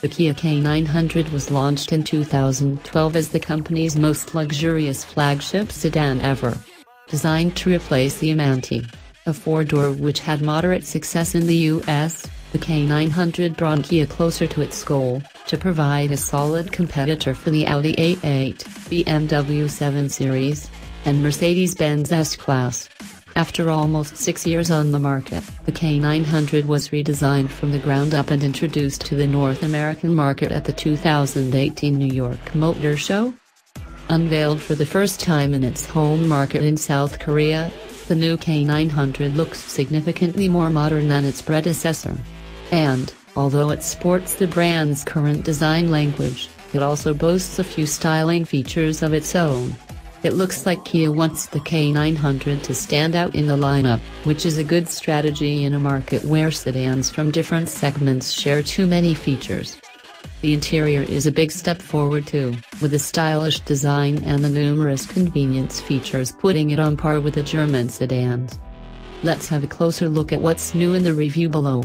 The Kia K900 was launched in 2012 as the company's most luxurious flagship sedan ever. Designed to replace the Amanti, a four-door which had moderate success in the US, the K900 brought Kia closer to its goal, to provide a solid competitor for the Audi A8, BMW 7 Series, and Mercedes-Benz S-Class. After almost six years on the market, the K900 was redesigned from the ground up and introduced to the North American market at the 2018 New York Motor Show. Unveiled for the first time in its home market in South Korea, the new K900 looks significantly more modern than its predecessor. And, although it sports the brand's current design language, it also boasts a few styling features of its own. It looks like Kia wants the K900 to stand out in the lineup, which is a good strategy in a market where sedans from different segments share too many features. The interior is a big step forward too, with a stylish design and the numerous convenience features putting it on par with the German sedans. Let's have a closer look at what's new in the review below.